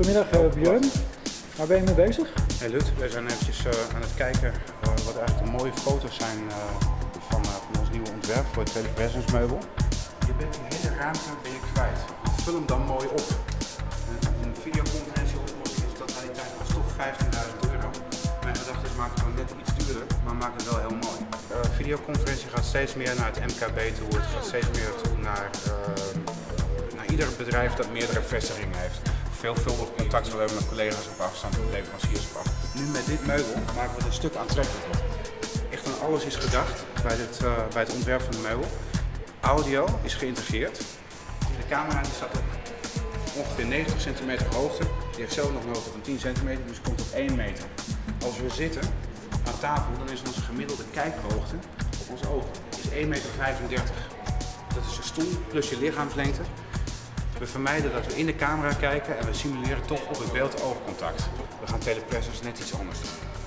Goedemiddag uh, Björn. Waar ben je mee bezig? Hey Lut, we zijn eventjes uh, aan het kijken uh, wat eigenlijk de mooie foto's zijn van, ons nieuwe ontwerp voor het telepresence meubel. Je bent die hele ruimte ben je kwijt. Vul hem dan mooi op. Een videoconferentie oplossing is dat die tijd kost toch 15.000 euro. Mijn gedachte is maak het gewoon net iets duurder, maar maak het wel heel mooi. videoconferentie gaat steeds meer naar het MKB toe, het gaat steeds meer toe naar, naar ieder bedrijf dat meerdere vestigingen heeft veelvuldig contact willen hebben met collega's op afstand en leveranciers op. Nu met dit meubel maken we het een stuk aantrekkelijker. Echt aan alles is gedacht bij het, uh, bij het ontwerp van de meubel. Audio is geïntegreerd. De camera die staat op ongeveer 90 centimeter hoogte. Die heeft zelf nog een hoogte van 10 centimeter, dus komt op 1 meter. Als we zitten aan tafel, dan is onze gemiddelde kijkhoogte op ons oog is 1,35 meter. Dat is je stoel plus je lichaamslengte. We vermijden dat we in de camera kijken en we simuleren toch op het beeld oogcontact. We gaan telepressers net iets anders doen.